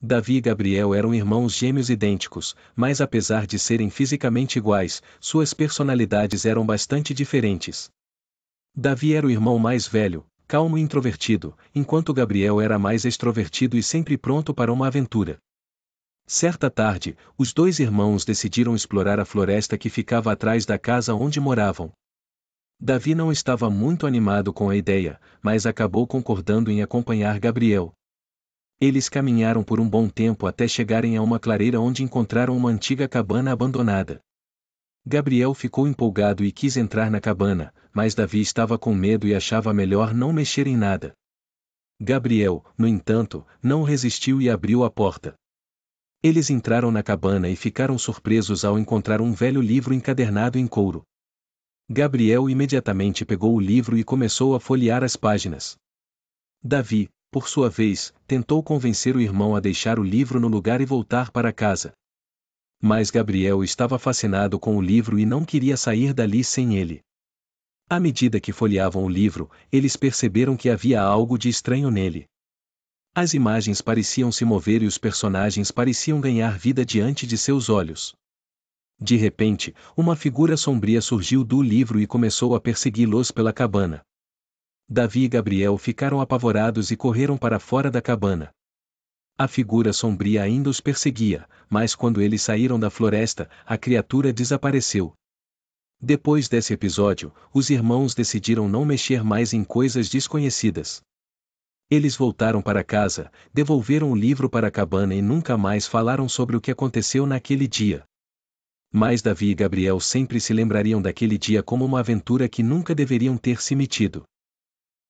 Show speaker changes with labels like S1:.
S1: Davi e Gabriel eram irmãos gêmeos idênticos, mas apesar de serem fisicamente iguais, suas personalidades eram bastante diferentes. Davi era o irmão mais velho, calmo e introvertido, enquanto Gabriel era mais extrovertido e sempre pronto para uma aventura. Certa tarde, os dois irmãos decidiram explorar a floresta que ficava atrás da casa onde moravam. Davi não estava muito animado com a ideia, mas acabou concordando em acompanhar Gabriel. Eles caminharam por um bom tempo até chegarem a uma clareira onde encontraram uma antiga cabana abandonada. Gabriel ficou empolgado e quis entrar na cabana, mas Davi estava com medo e achava melhor não mexer em nada. Gabriel, no entanto, não resistiu e abriu a porta. Eles entraram na cabana e ficaram surpresos ao encontrar um velho livro encadernado em couro. Gabriel imediatamente pegou o livro e começou a folhear as páginas. Davi, por sua vez, tentou convencer o irmão a deixar o livro no lugar e voltar para casa. Mas Gabriel estava fascinado com o livro e não queria sair dali sem ele. À medida que folheavam o livro, eles perceberam que havia algo de estranho nele. As imagens pareciam se mover e os personagens pareciam ganhar vida diante de seus olhos. De repente, uma figura sombria surgiu do livro e começou a persegui-los pela cabana. Davi e Gabriel ficaram apavorados e correram para fora da cabana. A figura sombria ainda os perseguia, mas quando eles saíram da floresta, a criatura desapareceu. Depois desse episódio, os irmãos decidiram não mexer mais em coisas desconhecidas. Eles voltaram para casa, devolveram o livro para a cabana e nunca mais falaram sobre o que aconteceu naquele dia. Mas Davi e Gabriel sempre se lembrariam daquele dia como uma aventura que nunca deveriam ter se metido.